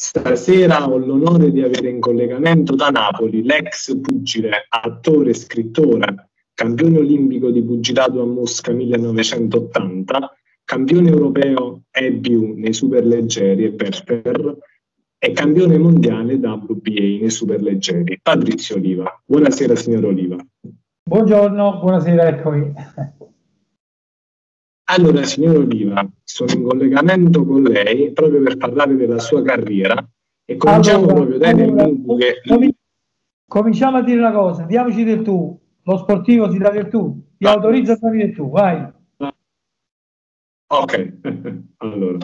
Stasera ho l'onore di avere in collegamento da Napoli l'ex pugile, attore scrittore, campione olimpico di pugilato a Mosca 1980, campione europeo EBU nei superleggeri e Perper e campione mondiale WBA nei superleggeri, Patrizio Oliva. Buonasera signor Oliva. Buongiorno, buonasera, eccomi. Allora, signor Oliva, sono in collegamento con lei proprio per parlare della sua carriera e cominciamo allora, proprio dai allora, che... Cominciamo a dire una cosa, diamoci del tu, lo sportivo si dà del tu, ti ah. autorizza a dare del tu, vai. Ok, allora,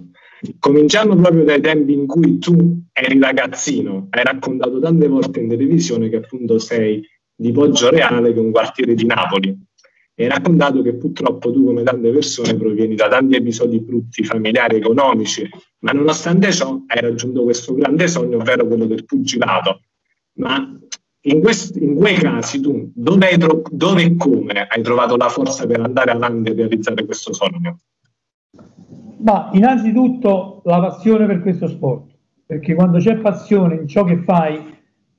cominciamo proprio dai tempi in cui tu eri ragazzino, hai raccontato tante volte in televisione che appunto sei di Poggio Reale, che è un quartiere di Napoli e raccontato che purtroppo tu, come tante persone, provieni da tanti episodi brutti, familiari, economici, ma nonostante ciò hai raggiunto questo grande sogno, ovvero quello del pugilato. Ma in, questi, in quei casi tu dove e come hai trovato la forza per andare avanti e realizzare questo sogno? Ma innanzitutto la passione per questo sport, perché quando c'è passione in ciò che fai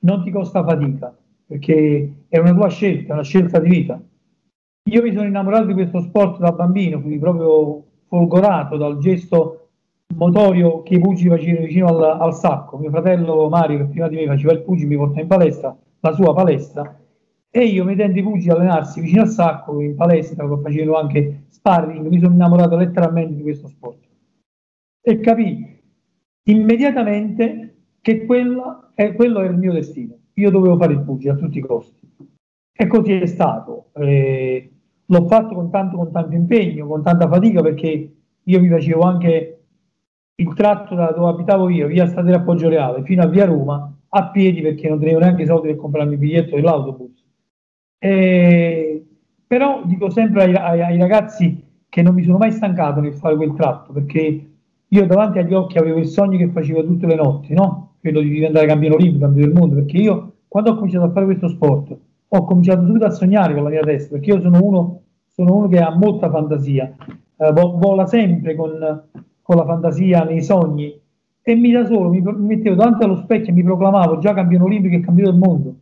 non ti costa fatica, perché è una tua scelta, una scelta di vita io mi sono innamorato di questo sport da bambino, fui proprio folgorato dal gesto motorio che i pugili facevano vicino al, al, sacco. Mio fratello Mario, che prima di me faceva il pugile, mi portò in palestra, la sua palestra, e io vedendo i pugili allenarsi vicino al sacco, in palestra, facevano anche sparring, mi sono innamorato letteralmente di questo sport. E capì immediatamente che quella, eh, quello era il mio destino. Io dovevo fare il pugile a tutti i costi. E così è stato. Eh, l'ho fatto con tanto, con tanto impegno, con tanta fatica, perché io mi facevo anche il tratto da dove abitavo io, via Statera Appoggio Reale, fino a via Roma, a piedi perché non tenevo neanche i soldi per comprarmi il biglietto dell'autobus. E, però dico sempre ai, ai, ai, ragazzi che non mi sono mai stancato nel fare quel tratto, perché io davanti agli occhi avevo il sogno che facevo tutte le notti, no? quello di diventare campione olimpico, campione del mondo, perché io quando ho cominciato a fare questo sport ho cominciato subito a sognare con la mia testa, perché io sono uno, sono uno che ha molta fantasia, eh, vola sempre con, con, la fantasia nei sogni e mi da solo mi, mi, mettevo davanti allo specchio e mi proclamavo già campione olimpico e campione del mondo.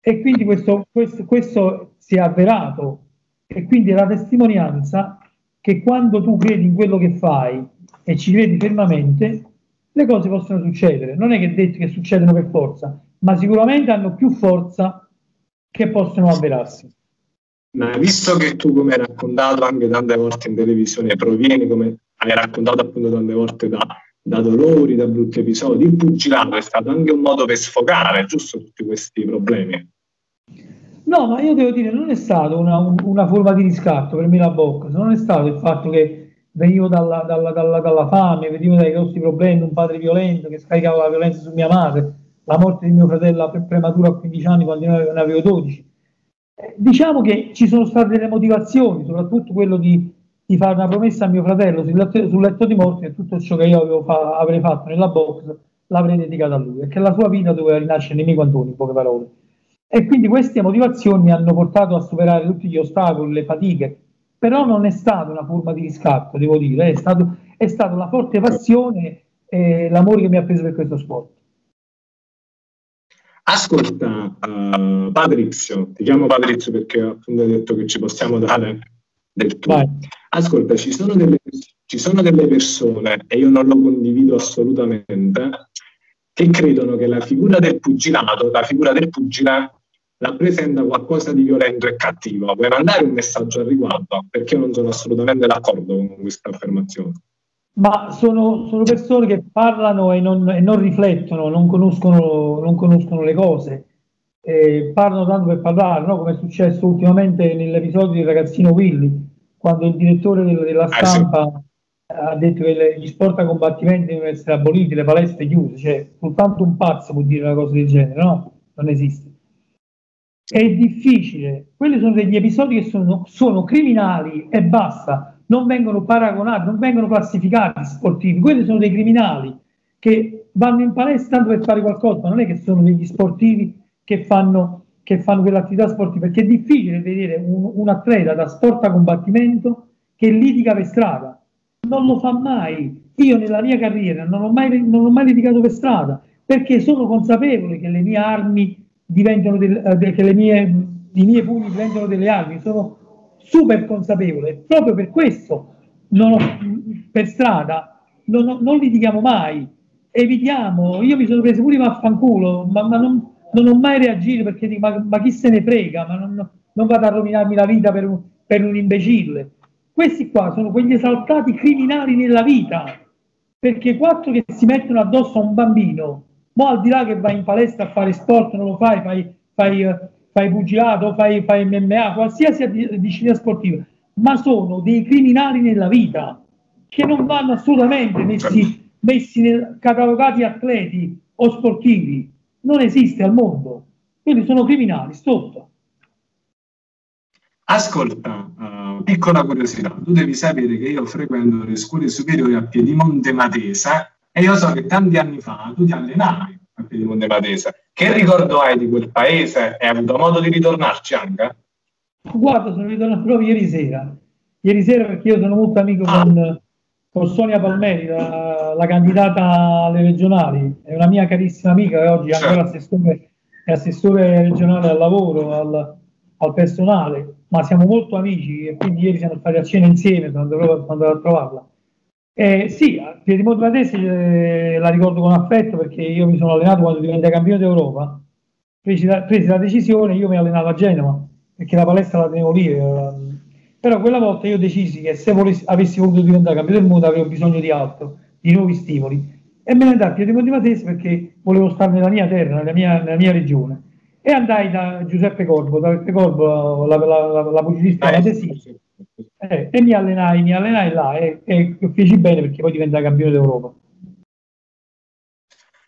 E quindi questo, questo, questo si è avverato e quindi è la testimonianza che quando tu credi in quello che fai e ci credi fermamente, le cose possono succedere. Non è che detto che succedono per forza, ma sicuramente hanno più forza che possono avverarsi. Ma visto che tu, come hai raccontato anche tante volte in televisione, provieni, come hai raccontato appunto tante volte da, da dolori, da brutti episodi, il pugilato è stato anche un modo per sfogare, giusto, tutti questi problemi? No, ma io devo dire, non è stato una, una forma di riscatto per me la box, non è stato il fatto che venivo dalla, dalla, dalla, dalla fame, venivo dai grossi problemi, un padre violento che scaricava la violenza su mia madre, la morte di mio fratello prematura a 15 anni quando ne avevo 12. Eh, diciamo che ci sono state delle motivazioni, soprattutto quello di, di fare una promessa a mio fratello sul letto, sul letto di morte e tutto ciò che io fa, avrei fatto nella box l'avrei dedicato a lui, perché la sua vita doveva rinascere nei miei Antoni, in poche parole. E quindi queste motivazioni mi hanno portato a superare tutti gli ostacoli, le fatiche, però non è stata una forma di riscatto, devo dire, è stata la forte passione e l'amore che mi ha preso per questo sport. Ascolta, uh, Patrizio, ti chiamo Patrizio perché appunto hai detto che ci possiamo dare del tuo. Vai. Ascolta, ci sono, delle, ci sono delle persone, e io non lo condivido assolutamente, che credono che la figura del pugilato, la figura del pugile, rappresenta qualcosa di violento e cattivo. Vuoi mandare un messaggio al riguardo? Perché io non sono assolutamente d'accordo con questa affermazione ma sono, sono, persone che parlano e non, e non riflettono, non conoscono, non conoscono, le cose, eh, parlano tanto per parlare, no? come è successo ultimamente nell'episodio del ragazzino Willy, quando il direttore del, della stampa eh sì. ha detto che le, gli sport a combattimento devono essere aboliti, le palestre chiuse, cioè soltanto un pazzo può dire una cosa del genere, no? Non esiste. È difficile, quelli sono degli episodi che sono, sono criminali e basta non vengono paragonati, non vengono classificati sportivi, quelli sono dei criminali che vanno in palestra tanto per fare qualcosa, ma non è che sono degli sportivi che fanno, che fanno quell'attività sportiva, perché è difficile vedere un, un atleta da sport a combattimento che litiga per strada, non lo fa mai, io nella mia carriera non ho mai, non ho mai litigato per strada perché sono consapevole che le mie armi diventano del, eh, che le mie, i miei pugni diventano delle armi, sono super consapevole. Proprio per questo ho, per strada non, ho, non litighiamo mai, evitiamo. Io mi sono preso pure vaffanculo, ma, ma non, non, ho mai reagito perché dico, ma, ma chi se ne frega, ma non, non vado a rovinarmi la vita per un, per un imbecille. Questi qua sono quegli esaltati criminali nella vita, perché quattro che si mettono addosso a un bambino, ma al di là che vai in palestra a fare sport, non lo fai, fai, fai, fai pugilato, fai, fai MMA, qualsiasi disciplina sportiva, ma sono dei criminali nella vita che non vanno assolutamente messi, messi nel, catalogati atleti o sportivi. Non esiste al mondo. Quindi sono criminali, stop. Ascolta, uh, piccola curiosità, tu devi sapere che io frequento le scuole superiori a Piedimonte Matesa e io so che tanti anni fa tu ti allenavi a Piedimonte Matesa. Che ricordo hai di quel paese hai avuto modo di ritornarci anche? Guarda, sono ritornato proprio ieri sera. Ieri sera perché io sono molto amico ah. con, con, Sonia Palmeri, la, la, candidata alle regionali. È una mia carissima amica che oggi è ancora certo. assessore, è assessore regionale al lavoro, al, al personale ma siamo molto amici e quindi ieri siamo stati a cena insieme, sono andato, a trovarla. Eh, sì, Piedimonte Matese eh, la ricordo con affetto perché io mi sono allenato quando diventai campione d'Europa, presi la, presi la decisione, io mi allenavo a Genova perché la palestra la tenevo lì, eh, però quella volta io decisi che se volessi, avessi voluto diventare campione del mondo avevo bisogno di altro, di nuovi stimoli. E me ne andai a Piedimonte Matese perché volevo stare nella mia terra, nella mia, nella mia regione. E andai da Giuseppe Corbo, da Giuseppe Corbo, la, la, la, la pugilista ah, sì. Eh, e mi allenai, mi allenai là e, e feci bene perché poi diventai campione d'Europa.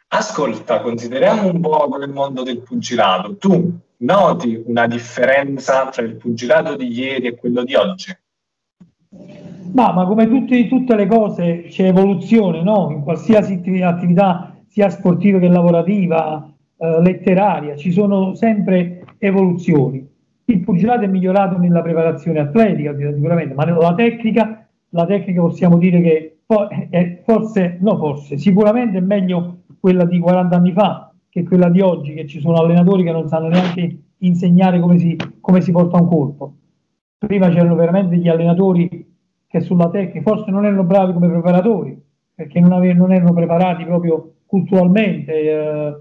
Ascolta, consideriamo un po' quel mondo del pugilato. Tu noti una differenza tra il pugilato di ieri e quello di oggi? Ma, ma come tutti, tutte le cose c'è evoluzione, no? In qualsiasi attività, sia sportiva che lavorativa, eh, letteraria, ci sono sempre evoluzioni. Il pugilato è migliorato nella preparazione atletica, sicuramente, ma la tecnica, la tecnica possiamo dire che è forse, no forse, sicuramente è meglio quella di 40 anni fa che quella di oggi, che ci sono allenatori che non sanno neanche insegnare come si, come si porta un colpo. Prima c'erano veramente degli allenatori che sulla tecnica forse non erano bravi come preparatori, perché non, ave- non erano preparati proprio culturalmente, eh,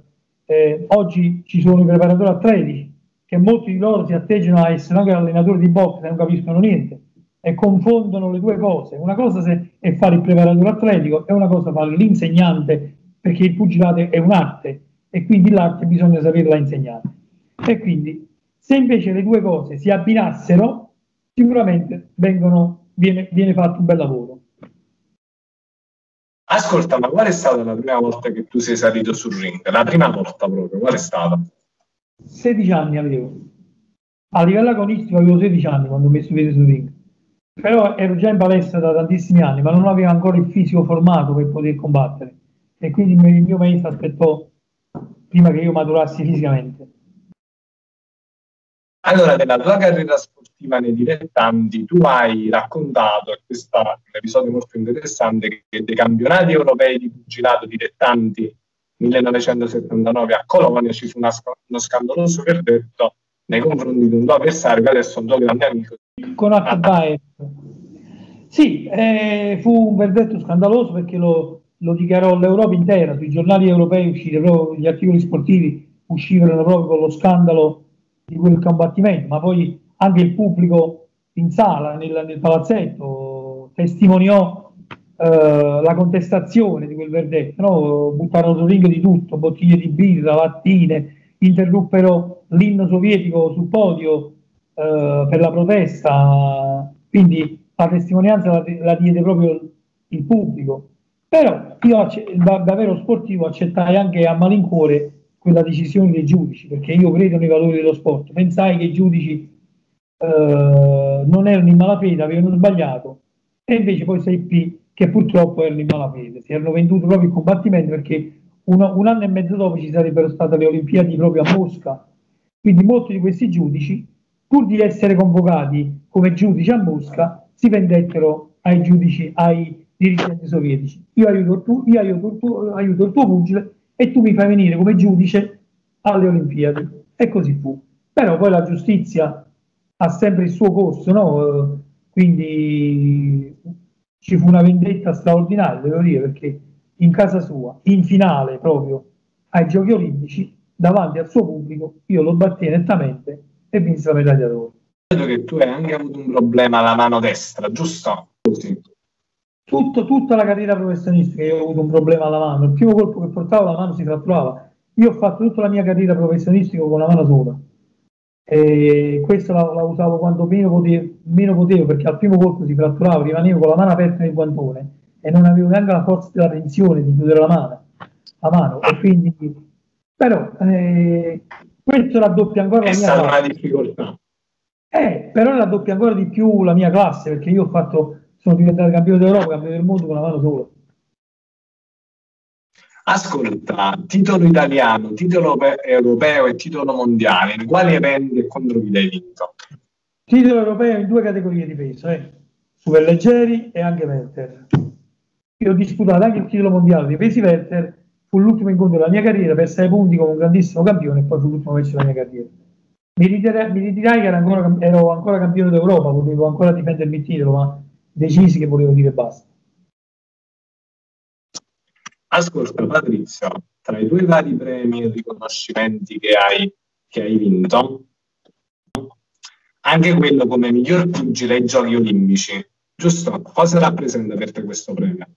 eh, oggi ci sono i preparatori atletici che molti di loro si atteggiano a essere anche allenatori di box e non capiscono niente e confondono le due cose. Una cosa è fare il preparatore atletico e una cosa fare l'insegnante perché il pugilato è un'arte e quindi l'arte bisogna saperla insegnare. E quindi se invece le due cose si abbinassero, sicuramente vengono, viene, viene fatto un bel lavoro. Ascolta, ma qual è stata la prima volta che tu sei salito sul ring? La prima volta proprio, qual è stata? 16 anni avevo. A livello agonistico avevo 16 anni quando ho messo piede sul ring. Però ero già in palestra da tantissimi anni, ma non avevo ancora il fisico formato per poter combattere. E quindi il mio maestro aspettò prima che io maturassi fisicamente. Allora, nella tua carriera sportiva nei dilettanti, tu hai raccontato, questo un episodio molto interessante, che dei campionati europei di pugilato dilettanti 1979 a Colonia ci fu una, uno scandaloso verdetto nei confronti di un tuo avversario che adesso è un tuo grande amico. Con Akbaev. Sì, eh, fu un verdetto scandaloso perché lo, lo dichiarò l'Europa intera, sui giornali europei uscivano, gli articoli sportivi uscivano proprio con lo scandalo di quel combattimento, ma poi anche il pubblico in sala, nel, nel palazzetto, testimoniò eh, la contestazione di quel verdetto, no? buttarono sul ring di tutto, bottiglie di birra, lattine, interruppero l'inno sovietico sul podio eh, per la protesta, quindi la testimonianza la, la diede proprio il pubblico. Però io da, da vero sportivo accettai anche a malincuore quella decisione dei giudici, perché io credo nei valori dello sport. Pensai che i giudici eh, non erano in malafede, avevano sbagliato, e invece poi seppi che purtroppo erano in malafede, si erano venduti proprio il combattimento perché uno, un anno e mezzo dopo ci sarebbero state le Olimpiadi proprio a Mosca. Quindi molti di questi giudici, pur di essere convocati come giudici a Mosca, si vendettero ai giudici, ai, dirigenti sovietici. Io aiuto, tu, io aiuto, tuo, aiuto il tuo pugile e tu mi fai venire come giudice alle Olimpiadi. E così fu. Però poi la giustizia ha sempre il suo corso, no? quindi ci fu una vendetta straordinaria, devo dire, perché in casa sua, in finale proprio ai Giochi Olimpici, davanti al suo pubblico, io lo battii nettamente e vinse la medaglia d'oro. Credo che tu hai anche avuto un problema alla mano destra, giusto? Così. Tutto, tutta la carriera professionistica io ho avuto un problema alla mano. Il primo colpo che portavo la mano si fratturava. Io ho fatto tutta la mia carriera professionistica con la mano sola. E questo la, la usavo quando meno potevo, meno potevo, perché al primo colpo si fratturava, rimanevo con la mano aperta nel guantone e non avevo neanche la forza della tensione di chiudere la mano. La mano. E quindi, però, eh, questo raddoppia ancora È la mia classe. una difficoltà. Eh, però raddoppia ancora di più la mia classe, perché io ho fatto, sono diventato campione d'Europa, campione del mondo con la mano sola. Ascolta, titolo italiano, titolo pe- europeo e titolo mondiale, in quali eventi e contro chi l'hai vinto? Titolo europeo in due categorie di peso, eh. superleggeri e anche welter. Io ho disputato anche il titolo mondiale dei pesi welter, fu l'ultimo incontro della mia carriera per 6 punti come un grandissimo campione e poi fu l'ultimo match della mia carriera. Mi, ritira- mi ritirai che ero ancora, ero ancora campione d'Europa, potevo ancora difendermi il titolo, ma decisi che volevo dire basta. Ascolta Patrizio, tra i tuoi vari premi e riconoscimenti che hai, che hai vinto, anche quello come miglior pugile ai giochi olimpici, giusto? Cosa rappresenta per te questo premio?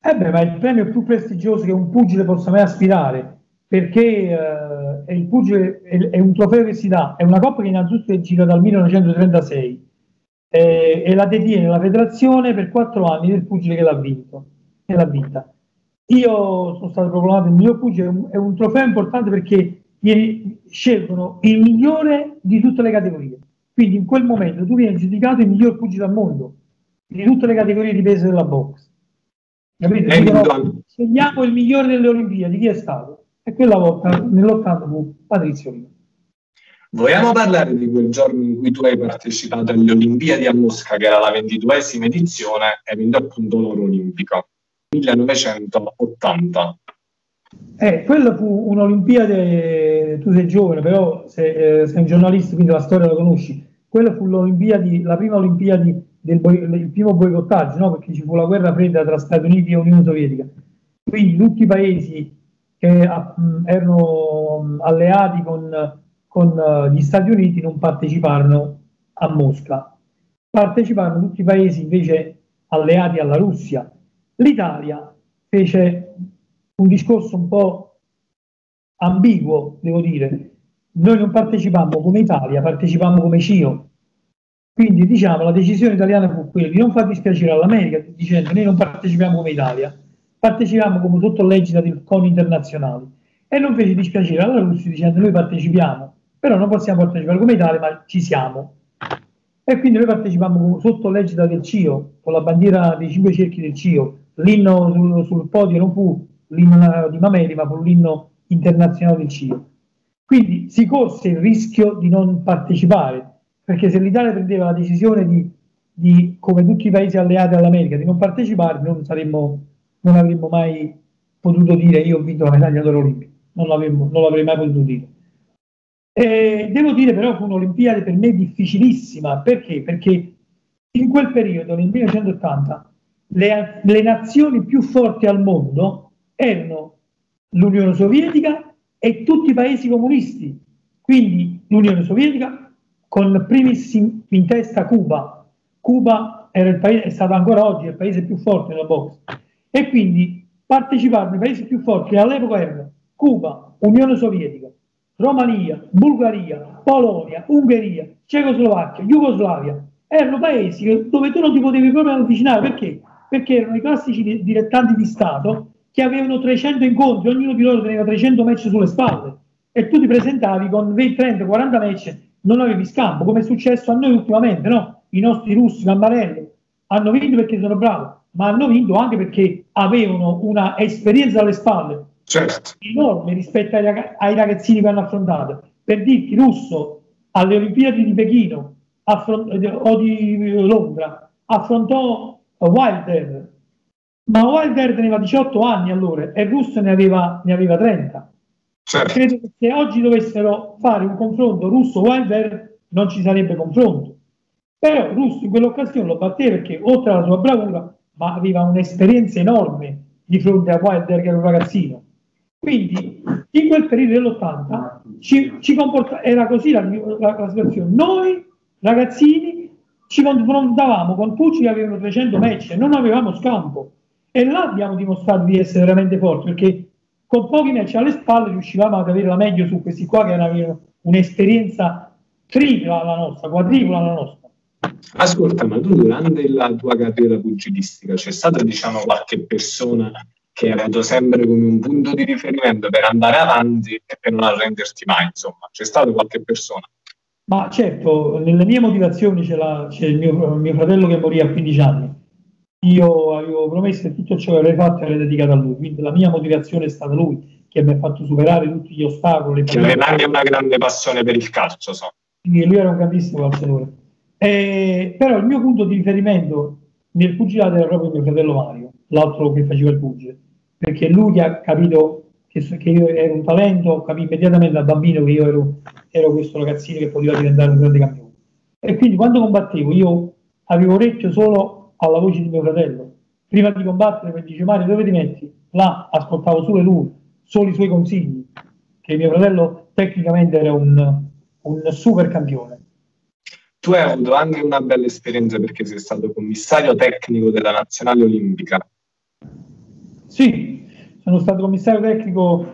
Eh beh, ma il premio più prestigioso che un pugile possa mai aspirare, perché eh, è il pugile è, è un trofeo che si dà, è una coppa che innanzitutto è gira dal 1936 eh, e la detiene la federazione per quattro anni del pugile che l'ha vinto, che l'ha vinta. Io sono stato proclamato il miglior pugile, è un, trofeo importante perché viene- scelgono il migliore di tutte le categorie. Quindi in quel momento tu vieni giudicato il miglior pugile al mondo di tutte le categorie di peso della box. Capito? Vinto- scegliamo il migliore delle Olimpiadi, chi è stato? E quella volta nell'80 fu Patrizio Lino. Vogliamo parlare di quel giorno in cui tu hai partecipato alle Olimpiadi a Mosca, che era la ventiduesima edizione, e vinto appunto l'oro olimpico, 1980. Eh, quella fu un'Olimpiade, tu sei giovane, però sei, eh, sei un giornalista, quindi la storia la conosci. Quella fu l'Olimpiadi, la prima Olimpiadi del il primo boicottaggio, no? perché ci fu la guerra fredda tra Stati Uniti e Unione Sovietica. Quindi tutti i paesi che ah, mh, erano alleati con, con, eh, gli Stati Uniti non parteciparono a Mosca. Parteciparono tutti i paesi invece alleati alla Russia. L'Italia fece un discorso un po' ambiguo, devo dire. Noi non partecipammo come Italia, partecipammo come CIO. Quindi diciamo la decisione italiana fu quella di non far dispiacere all'America dicendo noi non partecipiamo come Italia, partecipiamo come sotto l'egida del CON internazionali e non fece dispiacere alla Russia dicendo noi partecipiamo, però non possiamo partecipare come Italia, ma ci siamo. E quindi noi partecipammo sotto l'egida del CIO, con la bandiera dei cinque cerchi del CIO. L'inno sul, sul podio non fu l'inno di Mameli, ma fu l'inno internazionale del CIO. Quindi si corse il rischio di non partecipare, perché se l'Italia prendeva la decisione di, di, come tutti i paesi alleati all'America, di non partecipare, non, saremmo, non avremmo mai potuto dire io ho vinto la medaglia d'oro olimpica, non, non l'avrei mai potuto dire. E devo dire però fu un'Olimpiade per me difficilissima, perché? Perché in quel periodo, nel 1980, le, le nazioni più forti al mondo erano l'Unione Sovietica e tutti i paesi comunisti. Quindi l'Unione Sovietica con primis in, testa Cuba. Cuba era il paese, è stato ancora oggi il paese più forte nella box. E quindi parteciparono i paesi più forti all'epoca erano Cuba, Unione Sovietica, Romania, Bulgaria, Polonia, Ungheria, Cecoslovacchia, Jugoslavia. Erano paesi dove tu non ti potevi proprio avvicinare perché? Perché erano i classici di- dilettanti di Stato che avevano 300 incontri, ognuno di loro teneva 300 match sulle spalle e tu ti presentavi con 20, 30, 40 match, non avevi scampo, come è successo a noi ultimamente, no? I nostri russi, Gambarelli, hanno vinto perché sono bravi, ma hanno vinto anche perché avevano una esperienza alle spalle Certo. enorme rispetto ai, raga- ai ragazzini che hanno affrontato. Per dirti, Russo alle Olimpiadi di Pechino affron- o di Londra affrontò Wilder Ma Wilder teneva 18 anni allora e Russo ne aveva, ne aveva 30. Certo. Credo che se oggi dovessero fare un confronto Russo-Wilder non ci sarebbe confronto. Però Russo in quell'occasione lo batteva perché oltre alla sua bravura ma aveva un'esperienza enorme di fronte a Wilder che era un ragazzino. Quindi in quel periodo dell'80 ci, ci comporta, era così la, la, la, situazione. Noi ragazzini ci confrontavamo con Pucci che avevano 300 match e non avevamo scampo. E là abbiamo dimostrato di essere veramente forti perché con pochi match alle spalle riuscivamo ad avere la meglio su questi qua che avevano un'esperienza tripla alla nostra, quadripla alla nostra. Ascolta, ma tu durante la tua carriera pugilistica c'è stata, diciamo, qualche persona che hai avuto sempre come un punto di riferimento per andare avanti e per non arrenderti mai, insomma. C'è stato qualche persona? Ma certo, nelle mie motivazioni c'è, il mio, mio, fratello che morì a 15 anni. Io avevo promesso che tutto ciò che avrei fatto era dedicato a lui, quindi la mia motivazione è stata lui, che mi ha fatto superare tutti gli ostacoli. Che aveva anche una grande passione per il calcio, so. Quindi lui era un grandissimo calciatore. Eh, però il mio punto di riferimento nel pugilato era proprio mio fratello Mario, l'altro che faceva il pugile, perché lui ha capito che, che io ero un talento, capito immediatamente da bambino che io ero, ero questo ragazzino che poteva diventare un grande campione. E quindi quando combattevo io avevo orecchio solo alla voce di mio fratello. Prima di combattere mi dice Mario dove ti metti? Là ascoltavo solo lui, solo i suoi consigli, che mio fratello tecnicamente era un, un super campione tu hai avuto anche una bella esperienza perché sei stato commissario tecnico della nazionale olimpica. Sì, sono stato commissario tecnico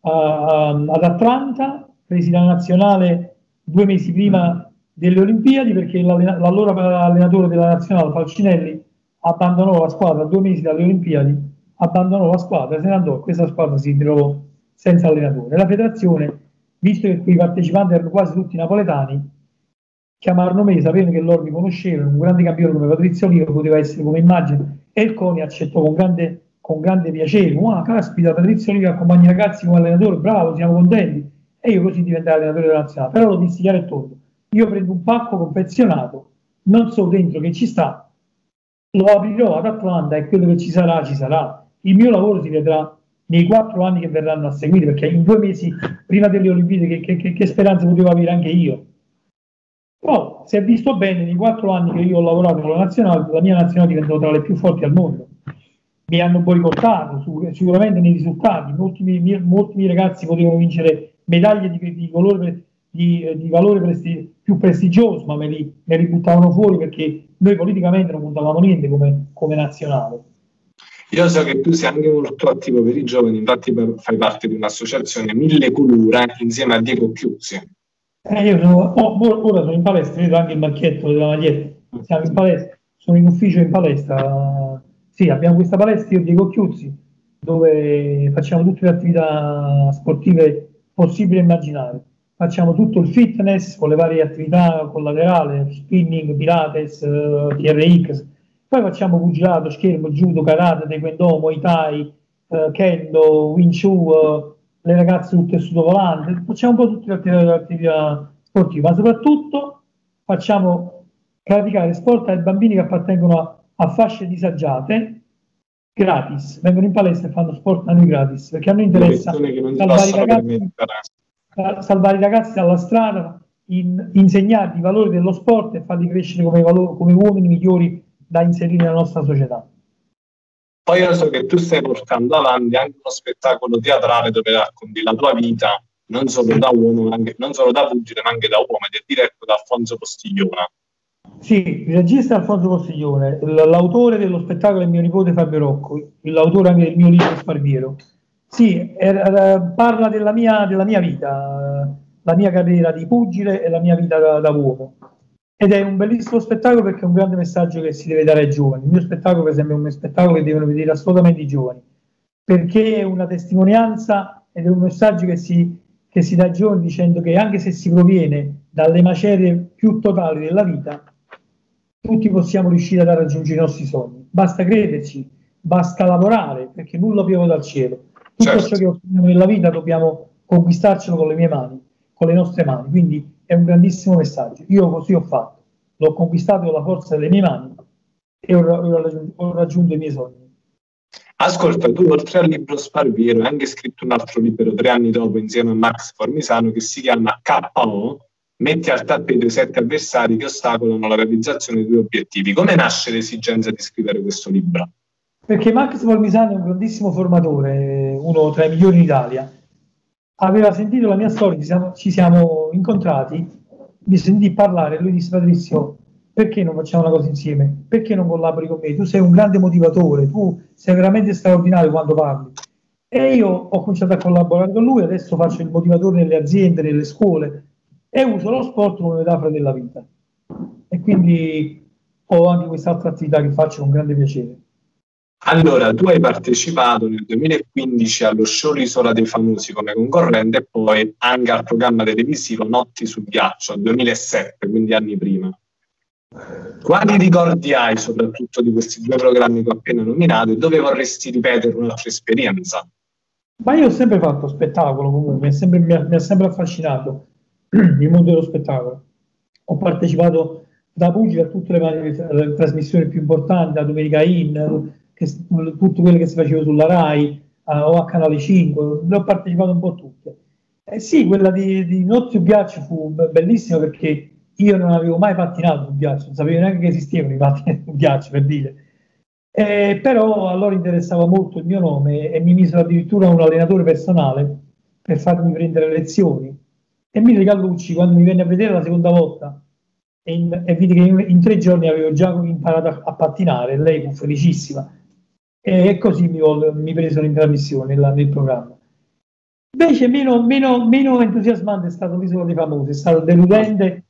uh, ad Atlanta, presi la nazionale due mesi prima delle Olimpiadi perché l'allora allenatore della nazionale Falcinelli abbandonò la squadra due mesi dalle Olimpiadi, abbandonò la squadra, se ne andò questa squadra si trovò senza allenatore. La federazione, visto che quei partecipanti erano quasi tutti napoletani, chiamarono me, sapendo che loro mi conoscevano, un grande campione come Patrizio Olivo poteva essere come immagine, e il CONI accettò con grande, con grande piacere, ah caspita Patrizio Olivo accompagna i ragazzi come allenatore, bravo, siamo contenti, e io così diventai allenatore della nazionale, però lo dissi chiaro e tondo, io prendo un pacco confezionato, non so dentro che ci sta, lo aprirò ad Atlanta e quello che ci sarà, ci sarà. Il mio lavoro si vedrà nei quattro anni che verranno a seguire, perché in due mesi prima delle Olimpiadi che, che, che, che speranza potevo avere anche io? Però si è visto bene nei quattro anni che io ho lavorato con la nazionale, la mia nazionale diventò tra le più forti al mondo. Mi hanno boicottato sicuramente nei risultati, molti, molti miei ragazzi potevano vincere medaglie di, di, colore, di, di valore presti, più prestigioso, ma me li, me li, buttavano fuori perché noi politicamente non puntavamo niente come, come nazionale. Io so che tu sei anche molto attivo per i giovani, infatti fai parte di un'associazione Mille Culura insieme a Diego Chiuzzi. Eh, io sono, oh, ora sono in palestra, vedo anche il marchietto della maglietta. Siamo in palestra, sono in ufficio in palestra. Sì, abbiamo questa palestra, io Diego Chiuzzi, dove facciamo tutte le attività sportive possibili e immaginari. Facciamo tutto il fitness con le varie attività collaterali, spinning, pilates, eh, TRX. Poi facciamo pugilato, schermo, judo, karate, taekwondo, muay thai, uh, kendo, wing chun, uh, le ragazze sul tessuto volante, facciamo un po' tutte le attività sportive, ma soprattutto facciamo praticare sport ai bambini che appartengono a, a fasce disagiate gratis, vengono in palestra e fanno sport a noi gratis, perché a noi interessa salvare i, ragazzi, salvare i ragazzi dalla strada, in, insegnargli i valori dello sport e farli crescere come, valori, come uomini migliori da inserire nella nostra società. Poi io so che tu stai portando avanti anche uno spettacolo teatrale dove racconti la tua vita non solo da uomo, anche, non solo da pugile, ma anche da uomo, ed è diretto da Alfonso Postiglione. Sì, il regista Alfonso Postiglione, l'autore dello spettacolo è mio nipote Fabio Rocco, l'autore anche del mio libro Sparviero. Sì, era, parla della mia, della mia, vita, la mia carriera di pugile e la mia vita da, da uomo ed è un bellissimo spettacolo perché è un grande messaggio che si deve dare ai giovani. Il mio spettacolo, per esempio, è un spettacolo che devono vedere assolutamente i giovani, perché è una testimonianza ed è un messaggio che si, che si dà ai giovani dicendo che anche se si proviene dalle macerie più totali della vita, tutti possiamo riuscire a raggiungere i nostri sogni. Basta crederci, basta lavorare, perché nulla piove dal cielo. Tutto certo. ciò che otteniamo nella vita dobbiamo conquistarcelo con le mie mani, con le nostre mani. Quindi è un grandissimo messaggio. Io così ho fatto, l'ho conquistato con la forza delle mie mani e ho, ho, ho raggiunto i miei sogni. Ascolta, tu oltre al libro Sparviero hai anche scritto un altro libro tre anni dopo insieme a Max Formisano che si chiama KO, metti al tappeto i sette avversari che ostacolano la realizzazione dei tuoi obiettivi. Come nasce l'esigenza di scrivere questo libro? Perché Max Formisano è un grandissimo formatore, uno tra i migliori in Italia. Aveva sentito la mia storia, ci siamo, ci siamo incontrati, mi sentì parlare, lui disse Patrizio, perché non facciamo una cosa insieme? Perché non collabori con me? Tu sei un grande motivatore, tu sei veramente straordinario quando parli. E io ho cominciato a collaborare con lui, adesso faccio il motivatore nelle aziende, nelle scuole e uso lo sport come metafora della vita. E quindi ho anche quest'altra attività che faccio con grande piacere. Allora, tu hai partecipato nel 2015 allo show L'isola dei famosi come concorrente e poi anche al programma televisivo Notti sul ghiaccio, 2007, quindi anni prima. Quali ricordi hai soprattutto di questi due programmi che ho appena nominato e dove vorresti ripetere un'altra esperienza? Ma io ho sempre fatto spettacolo comunque, mi ha sempre, mi sempre affascinato il mondo dello spettacolo. Ho partecipato da pugile a tutte le, le, trasmissioni più importanti, da Domenica In, che, tutte quelle che si facevano sulla RAI uh, o a Canale 5, le ho partecipato un po' tutte. Eh sì, quella di, di Notti su Ghiaccio fu bellissima perché io non avevo mai pattinato sul ghiaccio, non sapevo neanche che esistevano i pattini sul ghiaccio, per dire. Eh, però a loro interessava molto il mio nome e mi misero addirittura un allenatore personale per farmi prendere lezioni. E Mille Gallucci, quando mi venne a vedere la seconda volta e, in, e vidi che in, in, tre giorni avevo già imparato a, a, pattinare, lei fu felicissima. E, così mi, mi presero in trasmissione nel, nel programma. Invece meno, meno, meno entusiasmante è stato l'isola dei famosi, è stato deludente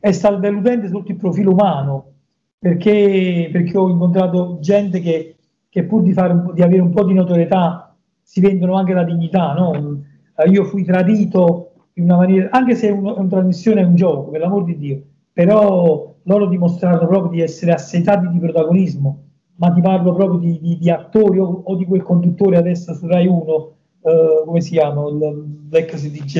è stato deludente sotto il profilo umano, perché, perché ho incontrato gente che, che pur di, di, avere un po' di notorietà si vendono anche la dignità. No? Io fui tradito in una maniera, anche se una, una trasmissione è un gioco, per l'amor di Dio, però loro dimostrarono proprio di essere assetati di protagonismo, ma ti parlo proprio di, di, di attori o, o, di quel conduttore adesso su Rai 1, eh, come si chiama, l'ex DJ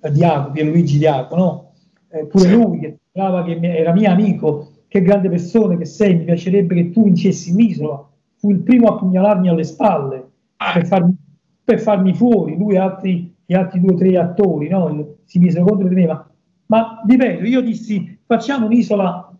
eh, Diaco, Pierluigi Diaco, no? eh, pure sì. lui che sembrava che era mio amico, che grande persona che sei, mi piacerebbe che tu vincessi l'isola, fu il primo a pugnalarmi alle spalle ah. per, farmi, per, farmi, fuori, lui e altri, gli altri due o tre attori, no? si misero contro di me, ma, ma ripeto, io dissi facciamo un'isola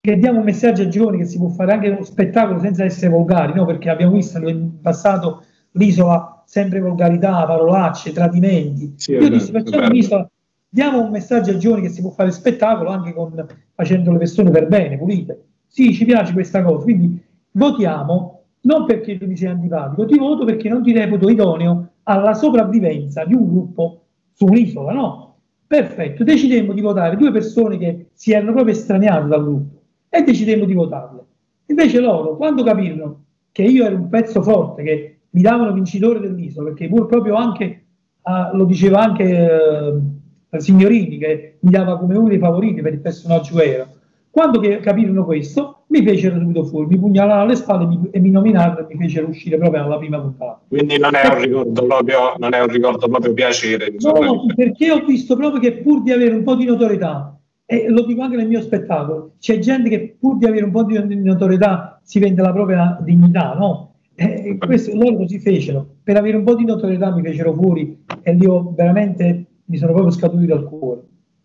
che diamo un messaggio ai giovani che si può fare anche uno spettacolo senza essere volgari, no? perché abbiamo visto in passato l'isola sempre volgarità, parolacce, tradimenti. Sì, io dissi facciamo un'isola diamo un messaggio ai giovani che si può fare spettacolo anche con, facendo le persone per bene, pulite. Sì, ci piace questa cosa, quindi votiamo non perché tu mi sei antipatico, ti voto perché non ti reputo idoneo alla sopravvivenza di un gruppo su un'isola, no? Perfetto, decidemmo di votare due persone che si erano proprio estraniate dal gruppo e decidemmo di votarle. Invece loro, quando capirono che io ero un pezzo forte, che mi davano vincitore dell'isola, perché pur proprio anche, uh, lo diceva anche... Uh, Signorini che mi dava come uno dei favoriti per il personaggio vero. Quando capirono questo, mi fecero subito fuori, mi pugnalarono alle spalle mi, e mi nominarono e mi fecero uscire proprio alla prima puntata. Quindi non è un ricordo proprio, non è un ricordo proprio piacere. No, no, perché ho visto proprio che pur di avere un po' di notorietà, e lo dico anche nel mio spettacolo, c'è gente che pur di avere un po' di notorietà si vende la propria dignità, no? E questo loro così fecero. Per avere un po' di notorietà mi fecero fuori e io veramente mi sono proprio scaduti dal cuore.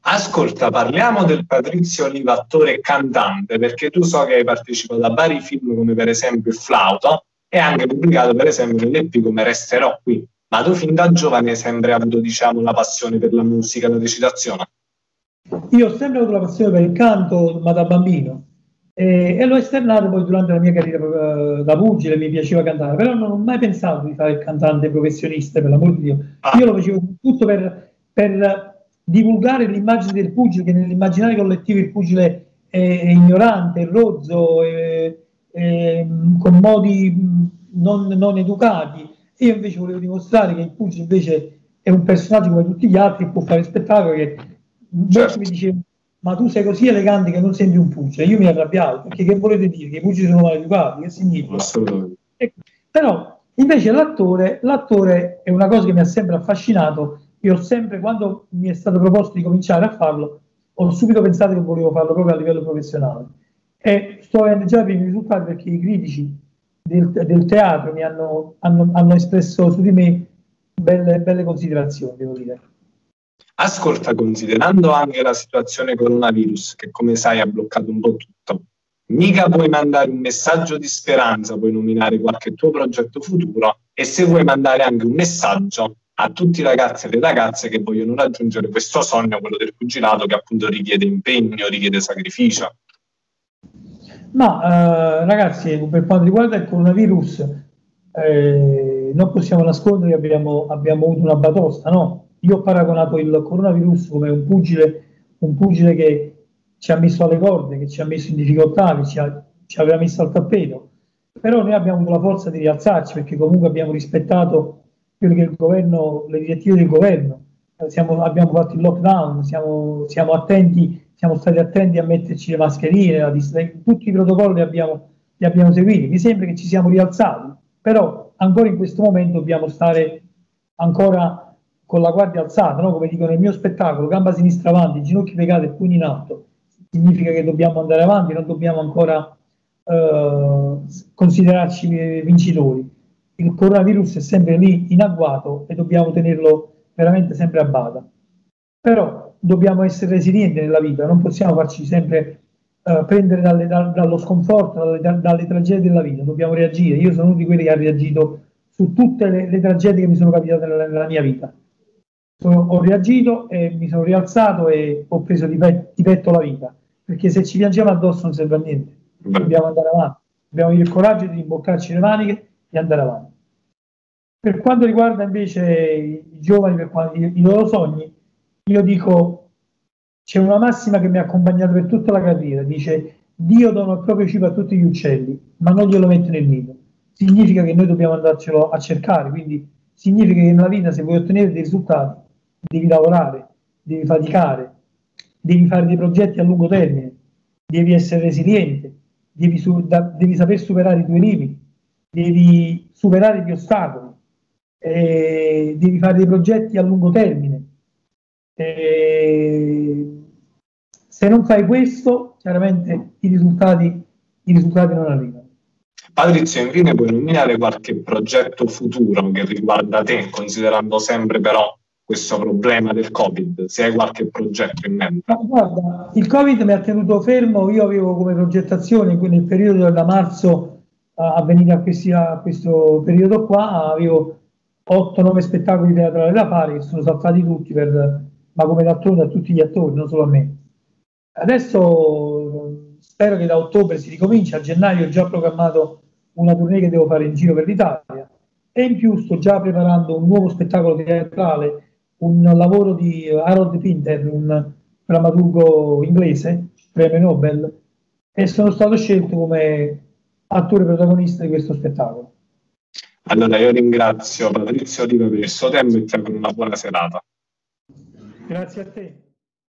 Ascolta, parliamo del Patrizio Oliva, attore e cantante, perché tu so che hai partecipato a vari film come per esempio Il Flauto e anche pubblicato per esempio nell'EP come Resterò qui. Ma tu fin da giovane hai sempre avuto, diciamo, la passione per la musica, la recitazione? Io ho sempre avuto la passione per il canto, ma da bambino. E, e l'ho esternato poi durante la mia carriera uh, da pugile, mi piaceva cantare, però non ho mai pensato di fare il cantante professionista, per l'amor di Dio. Ah. Io lo facevo tutto per per divulgare l'immagine del pugile, che nell'immaginario collettivo il pugile è, è ignorante, è rozzo, è, è, con modi non, non, educati. Io invece volevo dimostrare che il pugile invece è un personaggio come tutti gli altri, può fare spettacolo, che certo. mi dicevano ma tu sei così elegante che non sembri un pugile. Io mi arrabbiavo, perché che volete dire? Che i pugili sono maleducati? Che significa? Eh, però invece l'attore, l'attore è una cosa che mi ha sempre affascinato io ho sempre, quando mi è stato proposto di cominciare a farlo, ho subito pensato che volevo farlo proprio a livello professionale. E sto avendo già i primi risultati perché i critici del, del teatro mi hanno, hanno, hanno, espresso su di me belle, belle considerazioni, devo dire. Ascolta, considerando anche la situazione coronavirus, che come sai ha bloccato un po' tutto, mica puoi mandare un messaggio di speranza, puoi nominare qualche tuo progetto futuro e se vuoi mandare anche un messaggio a tutti i ragazzi e le ragazze che vogliono raggiungere questo sogno, quello del pugilato, che appunto richiede impegno, richiede sacrificio. Ma eh, ragazzi, per quanto riguarda il coronavirus, eh, non possiamo nascondere che abbiamo, abbiamo avuto una batosta, no? Io ho paragonato il coronavirus come un pugile, un pugile che ci ha messo alle corde, che ci ha messo in difficoltà, che ci, ha, ci aveva messo al tappeto. Però noi abbiamo avuto la forza di rialzarci perché comunque abbiamo rispettato quello che il governo, le direttive del governo. Siamo, abbiamo fatto il lockdown, siamo, siamo, attenti, siamo stati attenti a metterci le mascherine, tutti i protocolli li abbiamo, li abbiamo seguiti. Mi sembra che ci siamo rialzati, però ancora in questo momento dobbiamo stare ancora con la guardia alzata, no? come dico nel mio spettacolo, gamba sinistra avanti, ginocchio piegate e pugni in alto, significa che dobbiamo andare avanti, non dobbiamo ancora eh, considerarci vincitori. Il coronavirus è sempre lì in agguato e dobbiamo tenerlo veramente sempre a bada. Però dobbiamo essere resilienti nella vita, non possiamo farci sempre eh, prendere dalle, da, dallo sconforto, dalle, da, dalle tragedie della vita, dobbiamo reagire. Io sono uno di quelli che ha reagito su tutte le, le tragedie che mi sono capitate nella, nella mia vita sono, ho reagito e mi sono rialzato e ho preso di, pe- di, petto la vita, perché se ci piangiamo addosso non serve a niente, dobbiamo andare avanti, dobbiamo avere il coraggio di imboccarci le maniche e andare avanti. Per quanto riguarda invece i giovani, per quanto, i, i loro sogni, io dico, c'è una massima che mi ha accompagnato per tutta la carriera, dice Dio dona il proprio cibo a tutti gli uccelli, ma non glielo mette nel nido. Significa che noi dobbiamo andarcelo a cercare, quindi significa che nella vita se vuoi ottenere dei risultati devi lavorare, devi faticare, devi fare dei progetti a lungo termine, devi essere resiliente, devi, su, da, devi saper superare i tuoi limiti, devi superare gli ostacoli, eh, devi fare dei progetti a lungo termine. Eh, se non fai questo, chiaramente i risultati, i risultati non arrivano. Patrizio, infine puoi nominare qualche progetto futuro che riguarda te, considerando sempre però questo problema del Covid? Se hai qualche progetto in mente? Guarda, il Covid mi ha tenuto fermo, io avevo come progettazione nel periodo da marzo a venire a, questi, a questo periodo qua, avevo 8-9 spettacoli teatrali da fare che sono saltati tutti, per, ma come d'altronde a tutti gli attori, non solo a me. Adesso spero che da ottobre si ricominci, a gennaio ho già programmato una tournée che devo fare in giro per l'Italia e in più sto già preparando un nuovo spettacolo teatrale un lavoro di Harold Pinter, un drammaturgo inglese, premio Nobel, e sono stato scelto come attore protagonista di questo spettacolo. Allora io ringrazio Patrizio Oliva per il suo tempo e ti auguro una buona serata. Grazie a te.